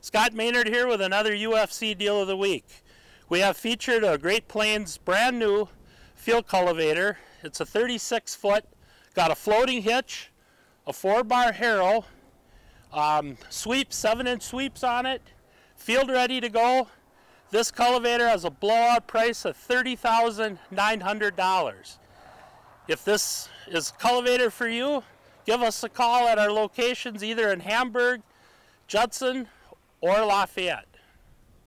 Scott Maynard here with another UFC deal of the week. We have featured a Great Plains brand new field cultivator. It's a 36 foot, got a floating hitch, a four bar harrow, um, sweep, seven inch sweeps on it, field ready to go. This cultivator has a blowout price of $30,900. If this is cultivator for you, give us a call at our locations either in Hamburg, Judson, or Lafayette.